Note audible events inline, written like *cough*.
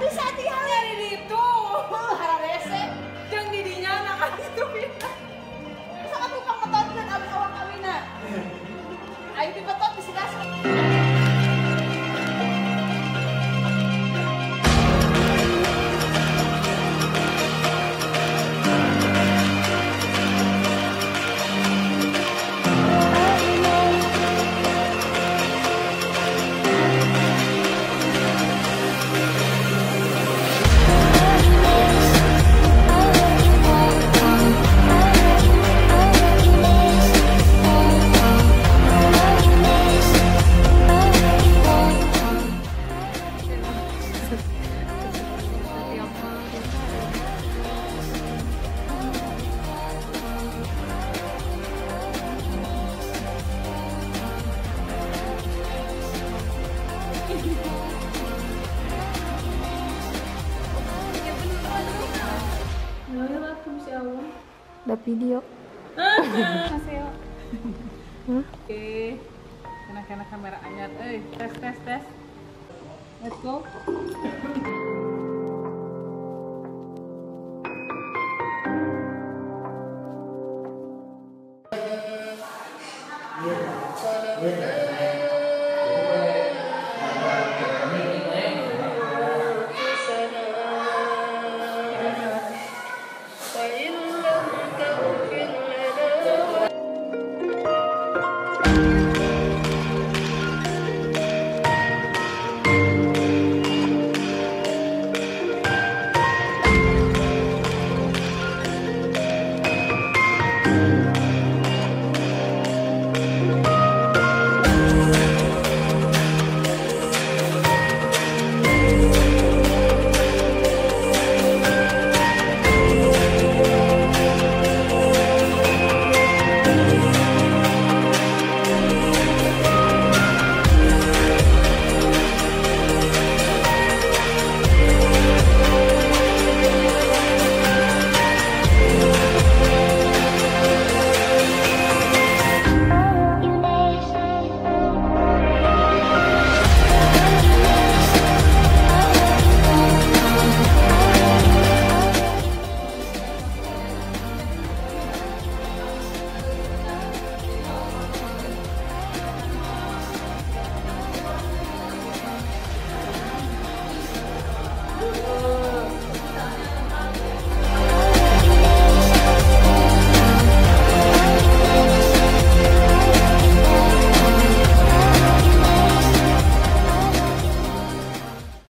Di. ada video. *laughs* Oke. Kena-kena kamera anyar. Eh tes tes tes. Let's go. Yeah.